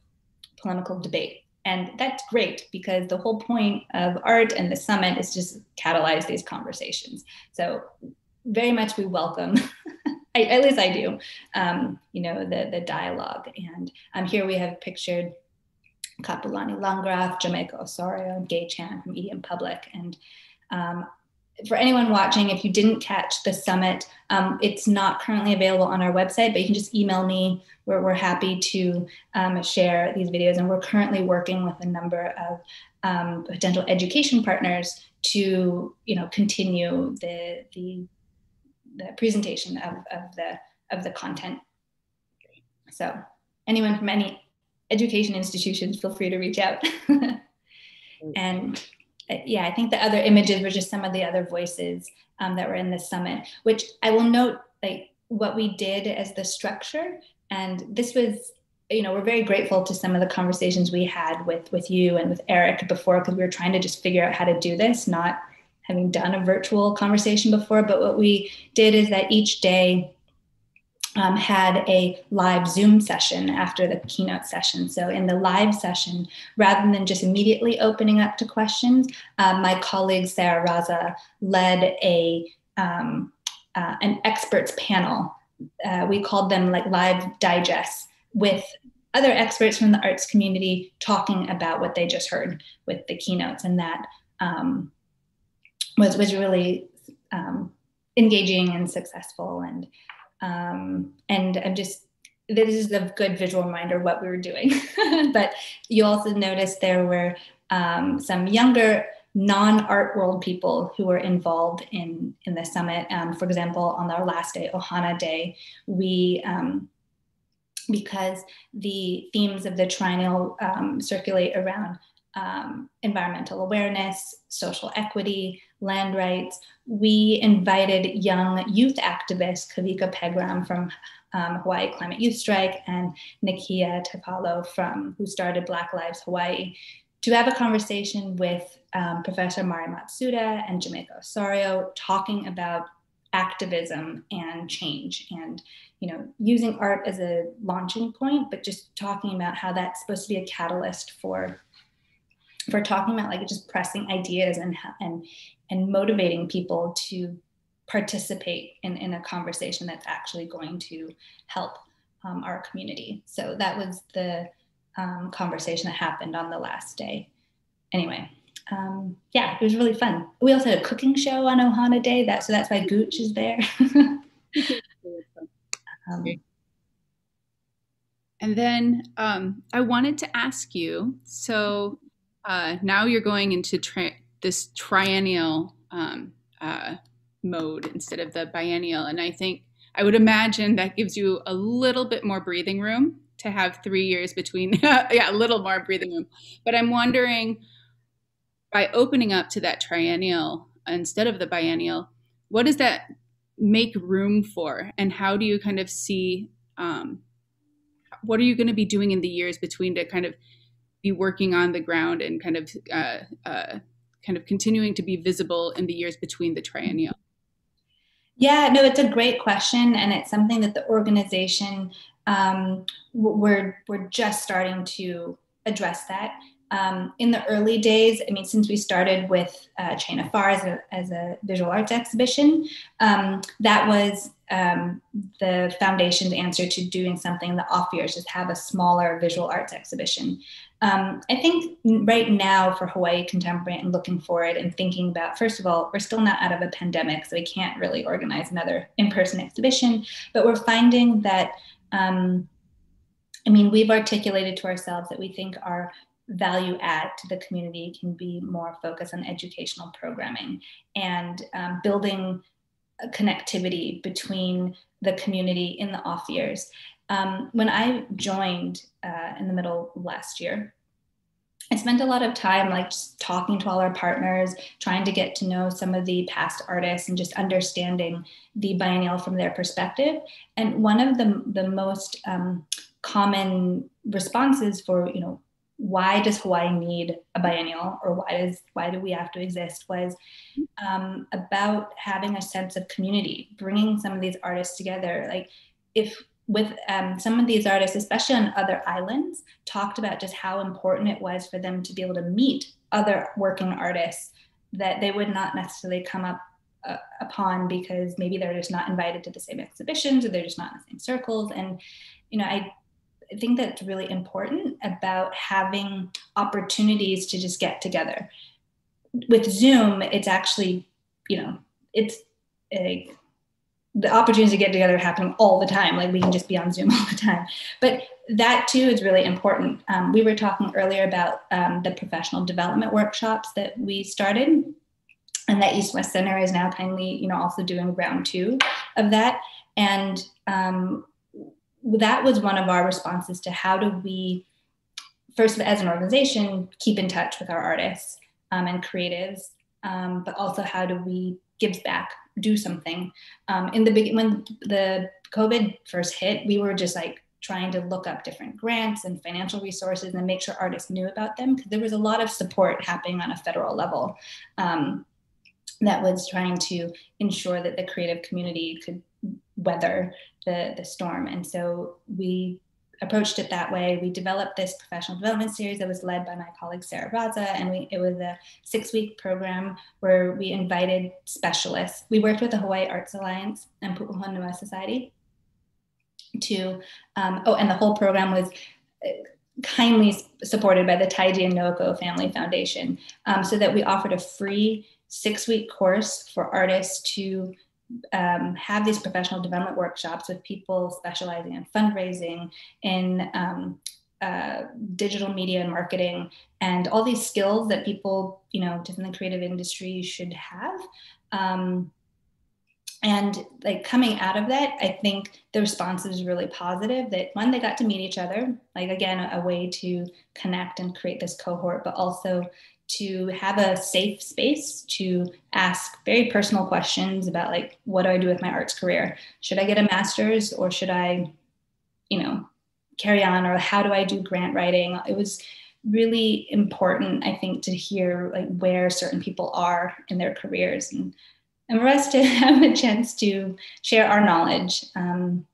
polemical debate. And that's great because the whole point of art and the summit is just catalyze these conversations. So very much we welcome, I, at least I do, um, you know, the, the dialogue. And um, here we have pictured Kapulani Landgraf, Jamaica Osorio, and Gaye Chan from EDM Public. And um, for anyone watching, if you didn't catch the summit, um, it's not currently available on our website, but you can just email me. We're, we're happy to um, share these videos. And we're currently working with a number of um, potential education partners to you know, continue the, the, the presentation of, of, the, of the content. So anyone from any education institutions, feel free to reach out. and yeah, I think the other images were just some of the other voices um, that were in the summit, which I will note like what we did as the structure. And this was, you know, we're very grateful to some of the conversations we had with with you and with Eric before, because we were trying to just figure out how to do this, not having done a virtual conversation before. But what we did is that each day um, had a live Zoom session after the keynote session. So, in the live session, rather than just immediately opening up to questions, um, my colleague Sarah Raza led a um, uh, an experts panel. Uh, we called them like live digests with other experts from the arts community talking about what they just heard with the keynotes, and that um, was was really um, engaging and successful and um, and I'm just, this is a good visual reminder what we were doing. but you also noticed there were um, some younger non-art world people who were involved in, in the summit. Um, for example, on our last day, Ohana Day, we, um, because the themes of the triennial um, circulate around um, environmental awareness, social equity, land rights. We invited young youth activist Kavika Pegram from um, Hawaii Climate Youth Strike and Nakia Tepalo from who started Black Lives Hawaii to have a conversation with um, Professor Mari Matsuda and Jamaica Osorio talking about activism and change and you know using art as a launching point but just talking about how that's supposed to be a catalyst for for talking about like just pressing ideas and and and motivating people to participate in, in a conversation that's actually going to help um, our community. So that was the um, conversation that happened on the last day. Anyway, um, yeah, it was really fun. We also had a cooking show on Ohana Day. That so that's why Gooch is there. Um, and then um, I wanted to ask you. So uh, now you're going into this triennial um, uh, mode instead of the biennial. And I think I would imagine that gives you a little bit more breathing room to have three years between, yeah, a little more breathing room. But I'm wondering by opening up to that triennial instead of the biennial, what does that make room for? And how do you kind of see, um, what are you going to be doing in the years between to kind of be working on the ground and kind of uh, uh, kind of continuing to be visible in the years between the triennial? Yeah, no, it's a great question, and it's something that the organization um, we're we're just starting to address that. Um, in the early days, I mean, since we started with uh, Chain of Fire as a, as a visual arts exhibition, um, that was um, the foundation's answer to doing something in the off years, just have a smaller visual arts exhibition. Um, I think right now for Hawaii Contemporary and looking forward and thinking about, first of all, we're still not out of a pandemic, so we can't really organize another in person exhibition, but we're finding that. Um, I mean, we've articulated to ourselves that we think our value add to the community can be more focused on educational programming and um, building connectivity between the community in the off years. Um, when I joined uh, in the middle last year, I spent a lot of time like just talking to all our partners, trying to get to know some of the past artists and just understanding the biennial from their perspective. And one of the, the most um, common responses for, you know, why does Hawaii need a biennial or why does why do we have to exist was um, about having a sense of community, bringing some of these artists together. Like if with um, some of these artists, especially on other islands, talked about just how important it was for them to be able to meet other working artists that they would not necessarily come up uh, upon because maybe they're just not invited to the same exhibitions or they're just not in the same circles. And you know, I I think that's really important about having opportunities to just get together. With Zoom, it's actually, you know, it's a, the opportunities to get together happening all the time. Like we can just be on Zoom all the time. But that too is really important. Um, we were talking earlier about um, the professional development workshops that we started, and that East West Center is now kindly, you know, also doing round two of that. And um, that was one of our responses to how do we first as an organization keep in touch with our artists um, and creatives um, but also how do we give back do something um, in the beginning when the covid first hit we were just like trying to look up different grants and financial resources and make sure artists knew about them because there was a lot of support happening on a federal level um, that was trying to ensure that the creative community could weather the, the storm. And so we approached it that way. We developed this professional development series that was led by my colleague Sarah Raza, and we, it was a six-week program where we invited specialists. We worked with the Hawaii Arts Alliance and Pu'uhonua Society to, um, oh, and the whole program was uh, kindly supported by the Taiji and Noiko Family Foundation, um, so that we offered a free six-week course for artists to um, have these professional development workshops with people specializing in fundraising, in um, uh, digital media and marketing, and all these skills that people, you know, just in the creative industry should have. Um, and like coming out of that, I think the response is really positive. That one, they got to meet each other, like again, a, a way to connect and create this cohort, but also to have a safe space to ask very personal questions about like what do i do with my arts career? Should i get a master's or should i you know carry on? Or how do i do grant writing? It was really important i think to hear like where certain people are in their careers. And and for us to have a chance to share our knowledge um,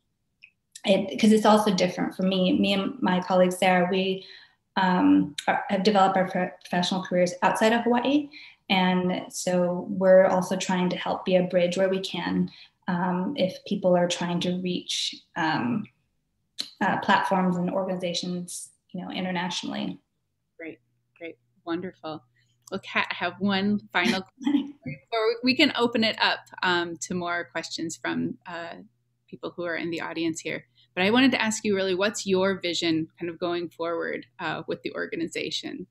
because it, it's also different for me. Me and my colleague sarah we um, are, have developed our professional careers outside of Hawaii. And so we're also trying to help be a bridge where we can um, if people are trying to reach um, uh, platforms and organizations, you know, internationally. Great, great, wonderful. Well, Kat, I have one final question before we can open it up um, to more questions from uh, people who are in the audience here. But I wanted to ask you really, what's your vision kind of going forward uh, with the organization?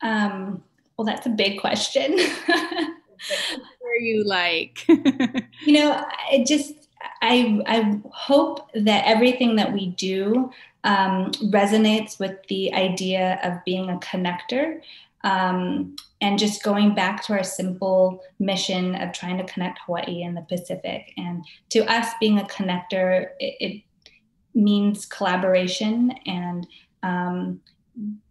Um, well, that's a big question. are you like? you know, I just, I, I hope that everything that we do um, resonates with the idea of being a connector um, and just going back to our simple mission of trying to connect Hawaii and the Pacific. And to us, being a connector, it, it means collaboration and um,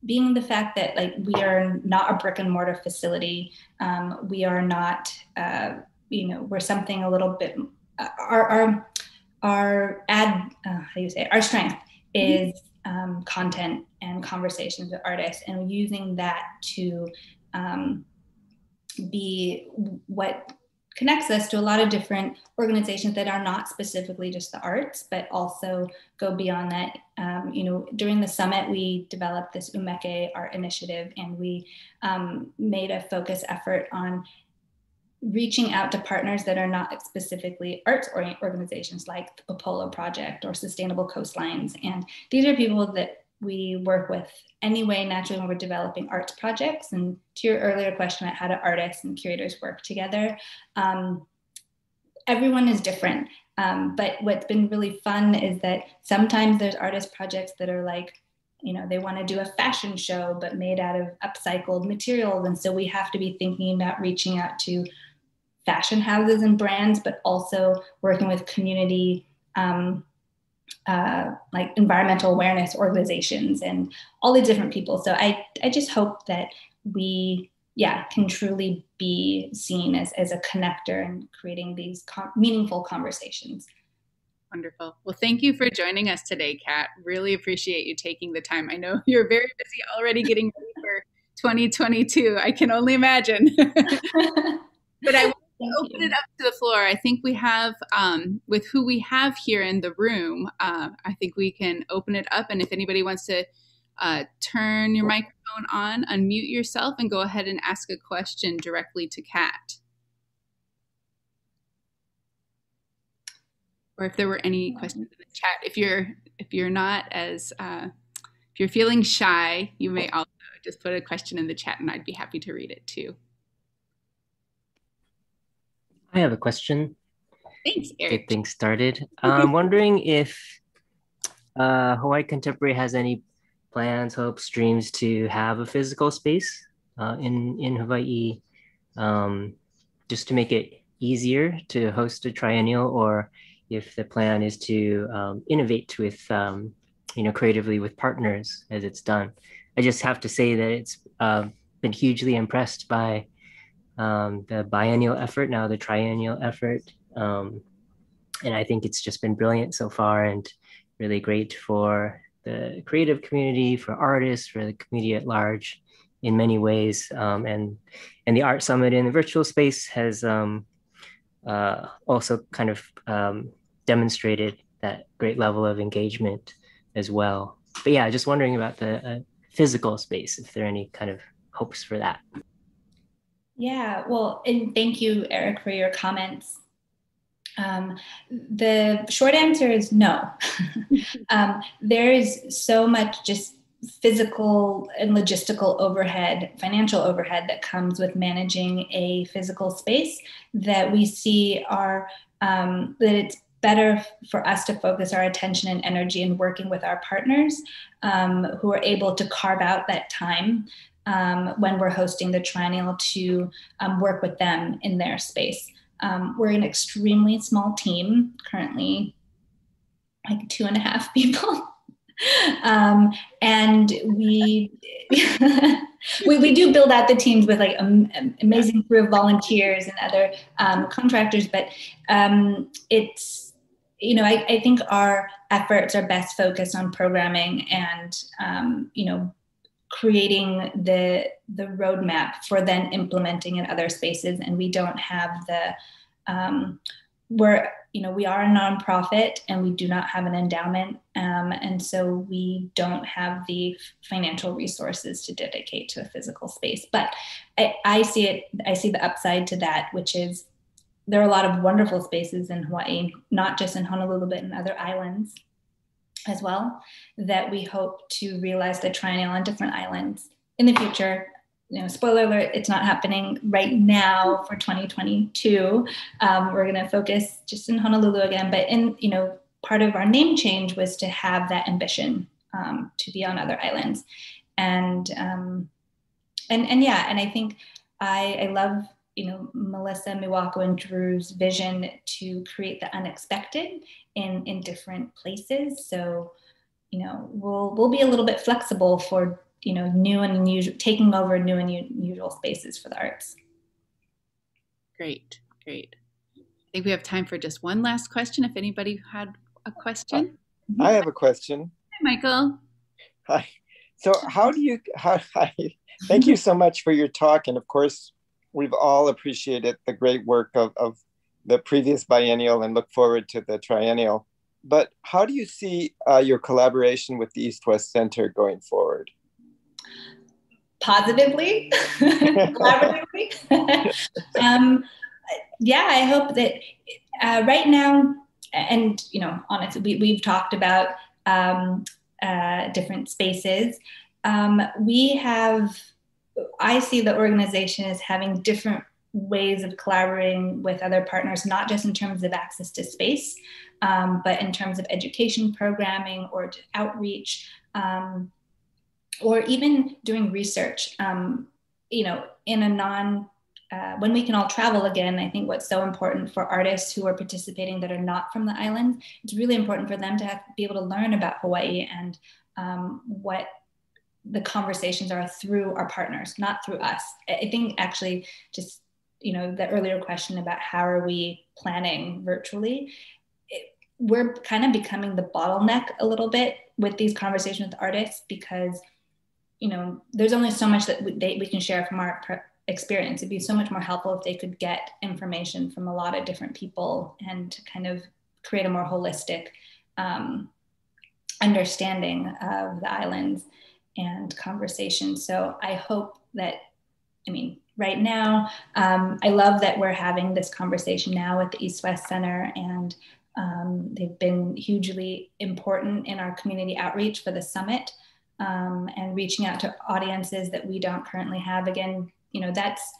being the fact that like we are not a brick and mortar facility. Um, we are not, uh, you know, we're something a little bit. Uh, our our our ad, uh, how do you say? It? Our strength is um, content and conversations with artists and using that to um, be what connects us to a lot of different organizations that are not specifically just the arts, but also go beyond that. Um, you know, during the summit, we developed this Umeke Art Initiative, and we um, made a focus effort on reaching out to partners that are not specifically arts organizations like the Popolo Project or Sustainable Coastlines. And these are people that we work with anyway naturally when we're developing arts projects. And to your earlier question about how do artists and curators work together, um, everyone is different. Um, but what's been really fun is that sometimes there's artist projects that are like, you know, they want to do a fashion show, but made out of upcycled materials. And so we have to be thinking about reaching out to fashion houses and brands, but also working with community um, uh, like environmental awareness organizations and all the different people. So I, I just hope that we, yeah, can truly be seen as, as a connector and creating these meaningful conversations. Wonderful. Well, thank you for joining us today, Kat. Really appreciate you taking the time. I know you're very busy already getting ready for 2022. I can only imagine. but I open it up to the floor. I think we have, um, with who we have here in the room, uh, I think we can open it up. And if anybody wants to uh, turn your microphone on, unmute yourself, and go ahead and ask a question directly to Kat. Or if there were any questions in the chat, if you're if you're not as uh, if you're feeling shy, you may also just put a question in the chat, and I'd be happy to read it too. I have a question. Thanks, Eric. Get things started. I'm wondering if uh, Hawaii Contemporary has any plans, hopes, dreams to have a physical space uh, in in Hawaii, um, just to make it easier to host a triennial, or if the plan is to um, innovate with, um, you know, creatively with partners as it's done. I just have to say that it's uh, been hugely impressed by um, the biennial effort, now the triennial effort. Um, and I think it's just been brilliant so far and really great for the creative community, for artists, for the community at large in many ways. Um, and, and the Art Summit in the virtual space has um, uh, also kind of um, demonstrated that great level of engagement as well. But yeah, just wondering about the uh, physical space, if there are any kind of hopes for that. Yeah, well, and thank you, Eric, for your comments. Um, the short answer is no. um, there is so much just physical and logistical overhead, financial overhead that comes with managing a physical space that we see are um, that it's better for us to focus our attention and energy in working with our partners um, who are able to carve out that time um, when we're hosting the triennial to um, work with them in their space. Um, we're an extremely small team, currently like two and a half people. Um, and we, we we do build out the teams with like um, amazing crew of volunteers and other um, contractors, but it's you know I, I think our efforts are best focused on programming and you know creating the the roadmap for then implementing in other spaces and we don't have the um, we're you know we are a nonprofit and we do not have an endowment um, and so we don't have the financial resources to dedicate to a physical space. But I, I see it i see the upside to that which is there are a lot of wonderful spaces in hawaii not just in honolulu but in other islands as well that we hope to realize the triennial on different islands in the future. You know spoiler alert it's not happening right now for 2022 um, we're going to focus just in honolulu again but in you know part of our name change was to have that ambition um, to be on other islands. And um, and and yeah and i think i i love you know melissa miwako and drew's vision to create the unexpected in in different places. So you know we'll we'll be a little bit flexible for you know new and unusual taking over new and unusual spaces for the arts. Great great. I think we have time for just one last question if anybody had a question. I have a question. Hi michael. Hi. So how do you, how, hi, thank you so much for your talk. And of course, we've all appreciated the great work of, of the previous biennial and look forward to the triennial. But how do you see uh, your collaboration with the East West Center going forward? Positively, collaboratively. um, yeah, I hope that uh, right now, and you know, honestly, we, we've talked about um, uh, different spaces. Um, we have, I see the organization as having different ways of collaborating with other partners, not just in terms of access to space, um, but in terms of education programming or outreach, um, or even doing research. Um, you know, in a non uh, when we can all travel again, I think what's so important for artists who are participating that are not from the island, it's really important for them to have, be able to learn about Hawaii and um, what the conversations are through our partners, not through us. I think actually just, you know, the earlier question about how are we planning virtually, it, we're kind of becoming the bottleneck a little bit with these conversations with artists because, you know, there's only so much that we, they, we can share from our experience. It'd be so much more helpful if they could get information from a lot of different people and kind of create a more holistic um, understanding of the islands and conversation. So I hope that, I mean, right now, um, I love that we're having this conversation now with the East West Center and um, they've been hugely important in our community outreach for the summit um, and reaching out to audiences that we don't currently have. Again, you know that's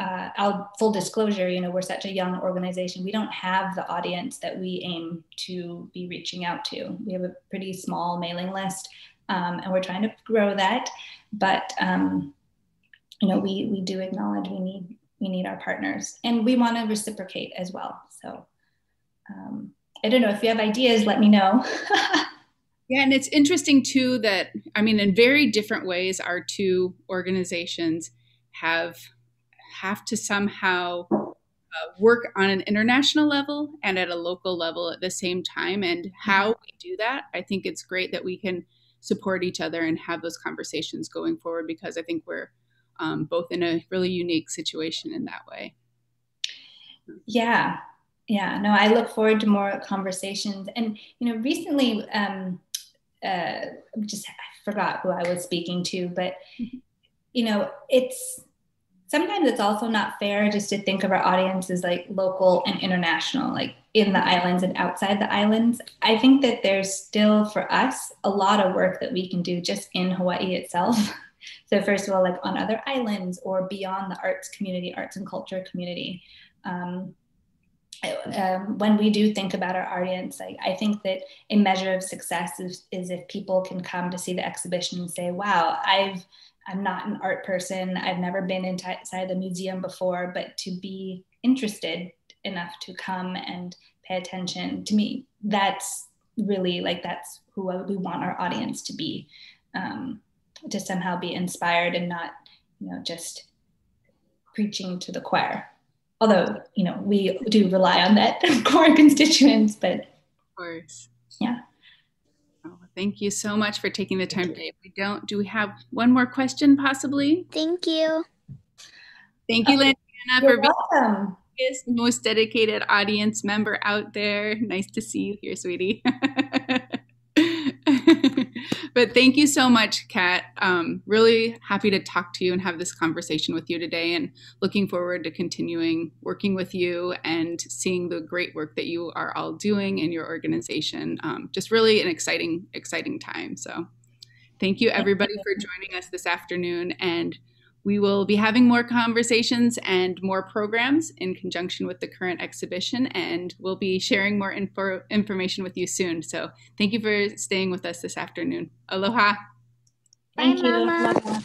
uh, I'll full disclosure, you know, we're such a young organization. We don't have the audience that we aim to be reaching out to. We have a pretty small mailing list, um, and we're trying to grow that. But um, you know, we we do acknowledge we need we need our partners, and we want to reciprocate as well. So um, I don't know if you have ideas, let me know. yeah, and it's interesting too that I mean, in very different ways, our two organizations have have to somehow uh, work on an international level and at a local level at the same time. And how we do that, I think it's great that we can support each other and have those conversations going forward because I think we're um, both in a really unique situation in that way. Yeah, yeah. No, I look forward to more conversations. And you know, recently, um, uh, just I forgot who I was speaking to, but mm-hmm. you know, it's sometimes it's also not fair just to think of our audience as like local and international, like in the islands and outside the islands. I think that there's still for us a lot of work that we can do just in Hawaii itself. So, first of all, like on other islands or beyond the arts community, arts and culture community. Um, um, when we do think about our audience, I, I, think that a measure of success is, is if people can come to see the exhibition and say, wow, I've I'm not an art person. I've never been inside the museum before, but to be interested enough to come and pay attention to me, that's really like that's who we want our audience to be, um, to somehow be inspired and not, you know, just preaching to the choir. Although, you know, we do rely on that core constituents, but of course. Thank you so much for taking the time today. We don't, do we have one more question possibly? Thank you. Thank you, oh, Lantana, for being welcome. the most dedicated audience member out there. Nice to see you here, sweetie. but thank you so much, Kat. Um, really happy to talk to you and have this conversation with you today, and looking forward to continuing working with you and seeing the great work that you are all doing in your organization. Um, just really an exciting, exciting time. So, thank you everybody for joining us this afternoon and we will be having more conversations and more programs in conjunction with the current exhibition, and we'll be sharing more info- information with you soon. So, thank you for staying with us this afternoon. Aloha. Bye, Thank Mama.